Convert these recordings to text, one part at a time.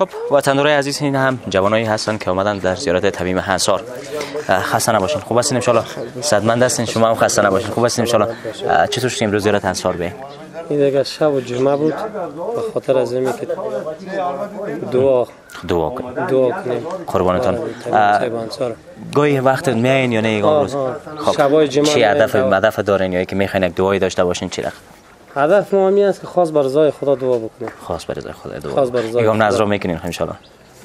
خب وطندارای عزیز این هم جوانایی هستن که اومدن در زیارت تمیم هنسار خسته نباشین. خوب هستین ان صدمند هستین. شما هم خسته نباشین. خوب هستین ان چطور شدیم امروز زیارت هنسار به؟ این دیگه شب و جمعه بود. به خاطر از این که دعا دعا کنیم. دعا کنیم قربانتان گاهی وقت میاین یا نه؟ امروز خب شبای جمعه چی هدف هدف دارین یا که می‌خواین یک دعایی داشته باشین؟ چی رخ هدف ما همین است که خاص بر رضای خدا دعا بکنیم. خاص بر رضای خدا دعا خاص بر رضای خدا. نظر می‌کنین ان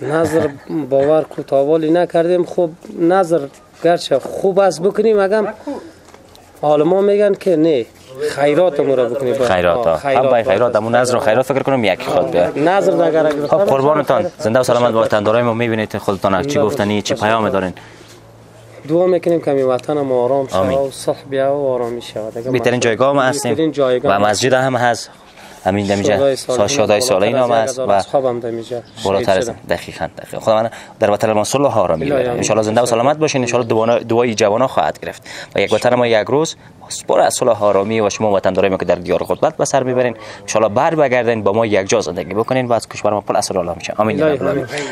نظر باور کو تاوالی نکردیم. خب نظر گرچه خوب است بکنیم اگم حال ما میگن که نه خیرات را بکنیم. خیرات ها خیرات همون نظر و خیرات فکر کنم یکی خود بیا نظر نگر خب قربانتان. زنده و سلامت با وطندارای ما می‌بینید. خودتان چی گفتنی چی پیام دارین. دعا می‌کنیم که وطن ما آرام شود و صلح بیا و آرامی شود. بهترین جایگاه ما هستیم و مسجد هم هست. همین دمیجه. شادای ساله این هم است و بالاتر از دقیقاً دقیقاً. خدا من در وطن ما صلح ها را می‌بره ان شاء الله زنده و سلامت باشین. ان شاء الله دعای جوانا خواهد گرفت. و یک وطن ما یک روز پر از صلح آرامی و شما وطن که در دیار قدرت به سر می‌برین. ان شاء الله بر بگردین با ما یک جا زندگی بکنین و از کشور ما پر اصل الله میشه آمین.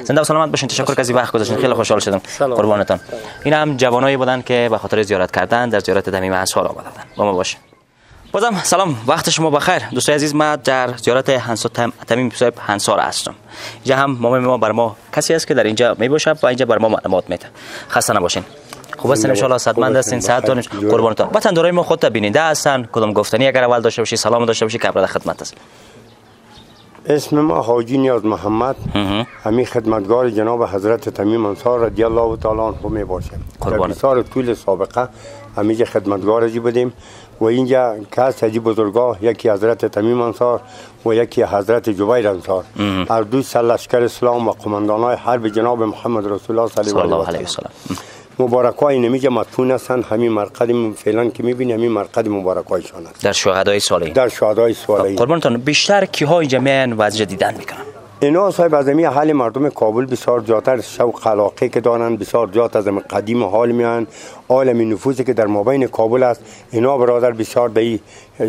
زنده و سلامت باشین. تشکر که وقت گذاشتین. خیلی خوشحال شدم. قربانتان. این هم جوانایی بودن که به خاطر زیارت کردن در زیارت تمیم اسوال آمدن. با ما باشین. بازم سلام وقت شما بخیر. دوستای عزیز ما در زیارت هنسا تمیم صاحب هنسار هستم. اینجا هم مام ما بر ما کسی است که در اینجا می باشه و اینجا بر ما معلومات میده. خسته نباشین. خوب هستین ان شاء الله صدمند هستین. صحت دارین. قربانتون. وطن دارای ما خودت بیننده هستن. کدام گفتنی اگر اول داشته باشی سلام داشته باشی. کبر خدمت است. اسم ما حاجی نیاز محمد. همین خدمتگار جناب حضرت تمیم انصار رضی الله تعالی عنه می باشیم در طول سابقه همیشه خدمتگار جی بودیم و اینجا کس هجی بزرگاه یکی حضرت تمیم انصار و یکی حضرت جبیر انصار. هر دو سلشکر اسلام و قماندان حرب جناب محمد رسول الله صلی الله علیه و سلم مبارک های نمیجه مدفون هستن همین مرقد فعلا که می‌بینی همین مرقد مبارک هایشان است در شهدای سالی در شهدای سالی قربانتون بیشتر کی ها اینجا میان وضع دیدن می‌کنن؟ اینا صاحب از حال مردم کابل بسیار زیادتر شوق علاقه که دارن بسیار زیاد از قدیم حال میان. عالم نفوذی که در مابین کابل است. اینا برادر بسیار به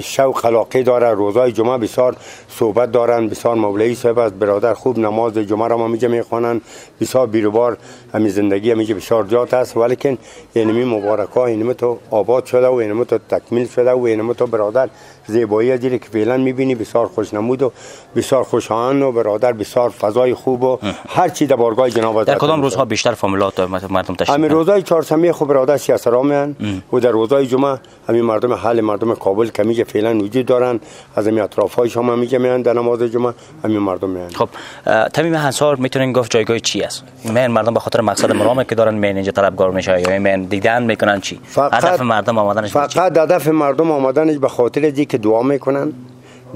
شوق علاقه داره. روزای جمعه بسیار صحبت دارن بسیار مولوی صاحب است. برادر خوب نماز جمعه را ما میجه می‌خوانن بسیار بیروبار همین زندگی همیشه بسیار زیاد است. ولیکن اینمی مبارک ها اینمی تو آباد شده و اینمی تو تکمیل شده و اینمی تو برادر زیبایی از که فعلا می‌بینی بسیار خوشنمود و بسیار خوشان و برادر بسیار فضای خوب و هر چی در بارگاه جناب در کدام روزها بیشتر فامیلات مردم تشریف همین روزای چهارشنبه خوب برادر سیاسرا میان و در روزای جمعه همین مردم حال مردم کابل که فعلا وجود دارن از همین اطراف های شما میگه میان در نماز جمعه همین مردم میان. خب تمیم حصار می‌تونین گفت جایگاه چی است؟ من مردم به خاطر مقصد مرام که دارن من اینجا طلبگار میشه یا من دیدن می‌کنن چی؟ هدف مردم آمدنش فقط هدف مردم آمدنش به خاطر که دعا می‌کنن.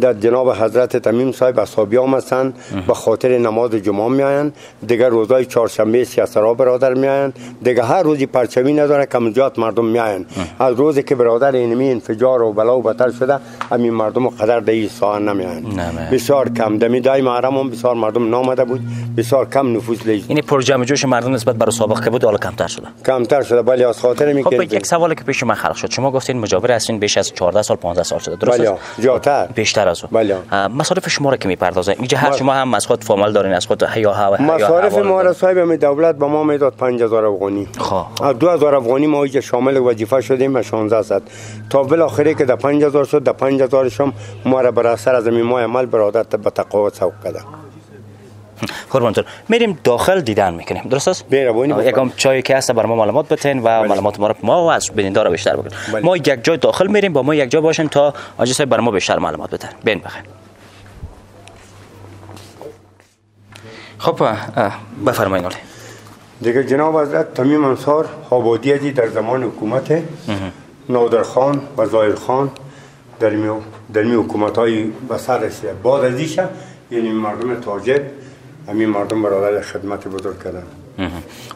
در جناب حضرت تمیم صاحب اصحابیام هستند. به خاطر نماز جمعه میاین دیگه روزای چهارشنبه سیاسرا برادر میاین دیگه هر روزی پرچمی نداره کمجات مردم میاین از روزی که برادر اینمی انفجار و بلا و بتر شده همین مردم قدر در ساعت نمیاین بسیار کم دمی دای محرم هم بسیار مردم نامده بود. بسیار کم نفوذ لیج این پر جمع جوش مردم نسبت بر سابق که بود حالا کمتر شده. کمتر شده ولی از خاطر می خب یک سوالی که پیش من خلق شد. شما گفتین مجاور هستین بیش از 14 سال 15 سال شده. درست بله جاتر بیشتر از بله مصارف شما را که می‌پردازه اینجا هر شما هم از خود فامل دارین از خود حیا ها مصارف ما را صاحب می دولت به ما می‌داد 5000 افغانی. خب. 2000 افغانی ما اینجا شامل وظیفه شدیم و 16 صد تا بالاخره که در 5000 شد در 5000 شم ما را بر اثر از می ما عمل برادر به تقاعد سوق کرده قربانتون میریم داخل دیدن می‌کنیم. درست است یکم چای که هست بر ما معلومات بتین و بله. معلومات ما رو ما و از بیننده رو بیشتر بکنیم بله. ما یک جای داخل میریم با ما یک جا باشیم تا آجی صاحب بر ما بیشتر معلومات بتن بین بخیر. خب بفرمایید دیگه جناب حضرت تمیم انصار آبادی در زمان حکومت نادر خان و زایر خان در می, حکومت های بسر رسیده بعد از ایشه یعنی مردم تاجر همین مردم برادر خدمت بزرگ کردن.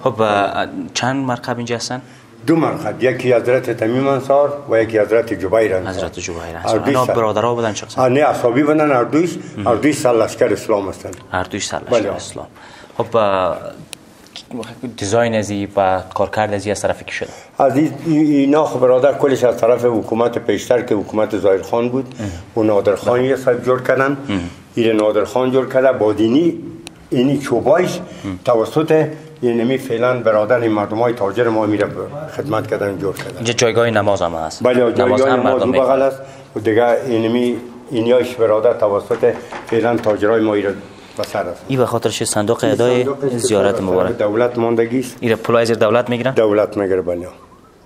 خب چند مرقب اینجا هستن؟ دو مرقب یکی حضرت تمیم انصار و یکی حضرت جبیر انصار. حضرت جبیر انصار. اینا برادرها بودن چه نه اصابی بودن هر دویش هر دویش سلشکر اسلام هستن. هر دویش سلشکر بله. اسلام. خب دیزاین ازی و کارکرد ازی از طرف کی شده؟ از اینا خب برادر کلش از طرف حکومت پیشتر که حکومت ظاهر خان بود و نادر خان یه صاحب جور کردن. این نادر خان جور کرده. با دینی اینی چوبایش توسط یعنی فعلا برادر این مردم های تاجر ما میره خدمت کردن جور کردن. اینجا جایگاه نماز هم هست. بله جایگاه نماز دو بغل است و دیگه اینمی اینیاش برادر توسط فعلا تاجرای ما ایره بسر است. این به خاطرش صندوق ادای زیارت مبارک. دولت ماندگی است. این پول دولت می‌گیرن؟ دولت می‌گیره بله.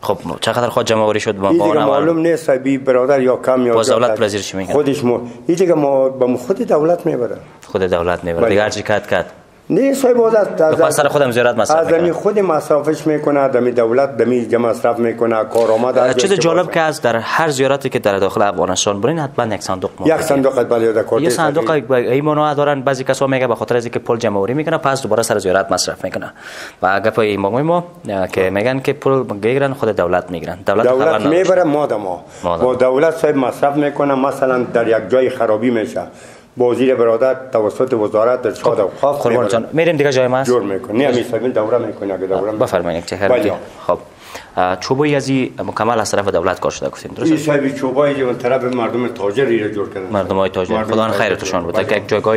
خب چقدر خود جمع آوری شد با معلوم نیست بی برادر یا کم یا باز دولت چی میگن. خودش مو این دیگه ما با خود دولت می‌بره. خود دولت می‌بره. بله. دیگه هر چی کات کات نه صاحب از از سر خودم زیارت مصرف از خود مصرفش می‌کنه دمی دولت دمی جمع مصرف می‌کنه کارآمد چیز جالب که از در هر زیارتی که در داخل افغانستان برین حتما یک صندوق ما یک صندوق بله در کارت یه صندوق ایمانا دارن بعضی کسا میگه به خاطر اینکه پول جمع آوری می‌کنه پس دوباره سر زیارت مصرف می‌کنه. و گپ ایمام ما که میگن که پول می‌گیرن خود دولت می‌گیرن. دولت, دولت می‌بره ما با دولت صاحب مصرف می‌کنه مثلا در یک جای خرابی میشه. وزیر برادر توسط وزارت در شاد اوقاف قربان جان. میریم دیگه جای ما جور می‌کنه نه میسابین دوره می‌کنه اگه دوره بفرمایید چه بله. خب. چوبای ازی مکمل از طرف دولت کار شده گفتیم. درست این صاحب چوبای اون طرف مردم تاجر را جور کردن. مردم های تاجر خدا خیرتشان بود که یک جایگاه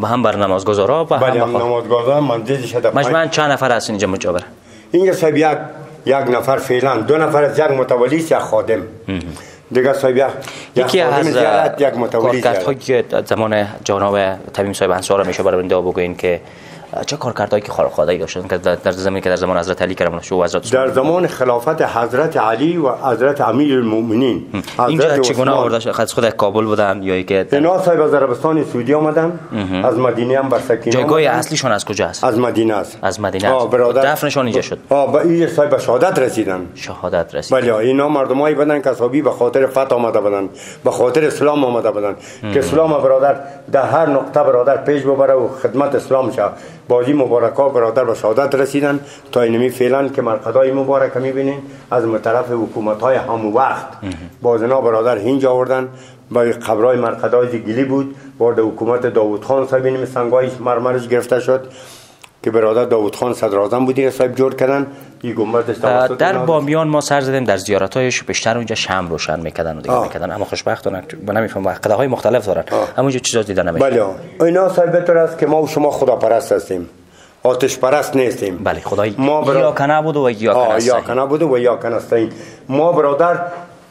به هم بر نمازگزارا و بله هم نمازگزارا منزل شده مجموعا چند نفر هست اینجا مجابر اینجا صاحب یک یک نفر فعلا دو نفر از یک متولی یک خادم. دیگه صاحب یکی از کارکردهایی که زمان جناب تمیم صاحب انصار میشه برای بگوین که چه کارکردهایی که خارق داشتن که در زمانی که در زمان حضرت علی کرم الله حضرت در زمان خلافت حضرت علی و حضرت امیر المؤمنین. اینجا چگونه آورده از خود کابل بودن یا که اینا صاحب از عربستان سعودی آمدن. از مدینه هم بر سکینه جایگاه اصلیشون از کجا است؟ از مدینه است. از مدینه است. برادر دفنشون اینجا شد. آ با این صاحب شهادت رسیدن. شهادت رسیدن بله اینا مردمایی بودن که صحابی به خاطر فتح آمده بودن به خاطر اسلام آمده بودن. که اسلام برادر در هر نقطه برادر پیش ببره و خدمت اسلام شه. بازی مبارکا برادر به شهادت رسیدن تا اینمی فعلا که مرقدای مبارک می‌بینین از طرف حکومت های همو وقت. بازنا برادر هینج آوردن. با قبرای مرقدای گلی بود. بارد حکومت داوود خان صاحب اینمی سنگای مرمرش گرفته شد. که برادر داوود خان صدر اعظم بودی صاحب جور کردن این گنبدش در بامیان ما سر زدیم در زیارت‌هایش بیشتر اونجا شم روشن می‌کردن و دیگه می‌کردن. اما خوشبختانه من نمی‌فهمم قضاهای های مختلف دارن. اما اونجا چیزا دیدن نمیشه بله. اینا صاحب است که ما و شما خدا پرست هستیم. آتش پرست نیستیم. بله خدای ما برا... یا کنه بود و یا کنه یا کنه بود و یا کنه ما برادر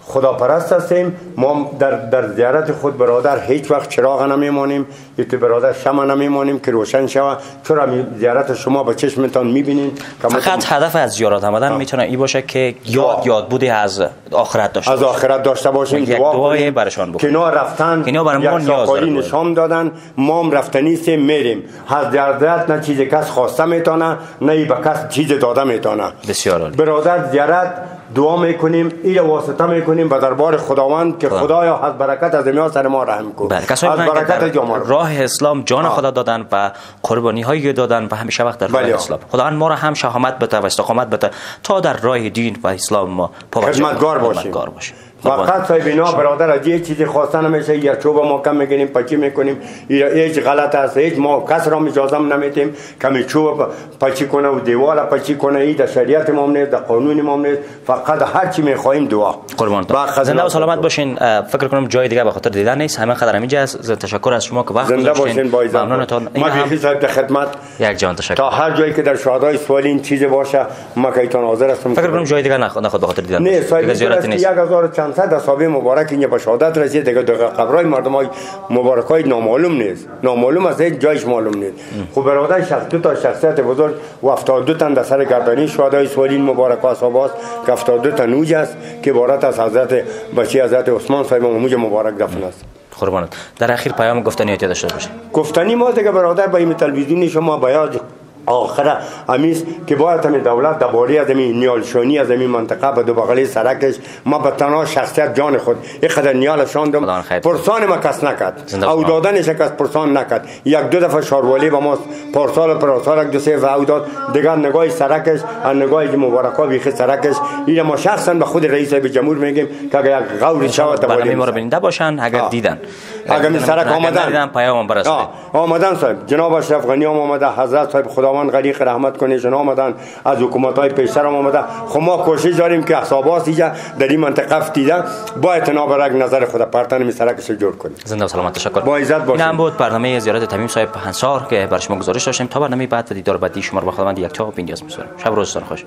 خدا پرست هستیم. ما در, در زیارت خود برادر هیچ وقت چراغ نمیمانیم. یا که برادر شما نمیمانیم که روشن شوه. چرا زیارت شما به چشمتان می‌بینین فقط هدف از زیارت آمدن می‌تونه این باشه که یاد یاد بودی از آخرت داشته از آخرت داشته باشیم یک دعای برشان بکنیم. کنار رفتن کنار برای یک نشان دادن. ما هم رفتنی سه میریم. از زیارت نه چیز کس خواسته می‌تونه نه به کس چیز داده می‌تونه. بسیار برادر زیارت دعا می‌کنیم این واسطه می‌کنیم به دربار خداوند که خدایا از برکت از میان سر ما رحم کن. بله. از برکت راه اسلام جان خدا دادن و قربانی هایی دادن و همیشه وقت در راه بله. اسلام. خداوند ما را هم شهامت بده و استقامت بده تا در راه دین و اسلام ما خدمتگار باشیم. فقط صاحب اینا برادر از یه چیزی خواسته نمیشه یا چوب ما کم می‌گیریم پچی می‌کنیم. هیچ غلط است هیچ ما کس را اجازه نمیتیم کمی چوب پچی کنه و دیوال پچی کنه. این در شریعت ما نیست در قانون ما نیست. فقط هر چی می‌خوایم دعا. قربان زنده و سلامت باشین. فکر کنم جای دیگه به خاطر دیدن نیست. همه خدر همینجا است. تشکر از شما که وقت زنده باشین با ممنونتون ما بیخی صاحب خدمت. یک جان تشکر. تا هر جایی که در شهادای سوالی این چیز باشه ما که حاضر هستم. فکر کنم جای دیگه نخواد به خاطر دیدن نه صاحب یک هزار چند 500 اصحابه مبارک اینجا به شهادت رسید. دیگه قبرای مردم های مبارک های نامعلوم نیست. نامعلوم است جایش معلوم نیست. خب برادر شخص دو تا شخصیت بزرگ. و 72 تن در سر گردانی شهدای سوالین مبارک اصحاب است که 72 تا نوج است که عبارت از حضرت بچه حضرت عثمان صاحب موج مبارک دفن است. قربانت. در اخیر پیام گفتنی داشته باشه گفتنی ما دیگه برادر با این تلویزیونی شما باید آخر امیس که باید همین دولت درباره از همین نیالشانی از همین منطقه به دو بغلی سرکش ما به تنها شخصیت جان خود اینقدر نیال شاندم. پرسان ما کس نکد او دادنش کس پرسان نکد یک دو دفعه شاروالی با ما پرسال و پرسال یک دو سه او داد. دیگر نگاه سرکش از نگاه مبارکا بیخی سرکش. این ما شخصا به خود رئیس به جمهور میگیم که اگر یک غوری شود ما رو بیننده باشن اگر دیدن. اگر می سرک آمدن. پیام برسید آمدن صاحب جناب اشرف غنی آمده حضرت صاحب خدا خداوند غریق رحمت کنه جنا آمدن. از حکومت های پیشتر هم آمده. خب ما کوشش داریم که احسابات اینجا در این منطقه افتیده. با اعتنا رگ نظر خود پرتن می سرکش جور کنیم. زنده و سلامت. تشکر. با عزت باشید. این بود برنامه زیارت تمیم صاحب هنسار که برای شما گزارش داشتیم. تا برنامه بعد و دیدار بعدی شما رو به خداوند یک تا و بیندیاز می‌سپارم. شب روزتان خوش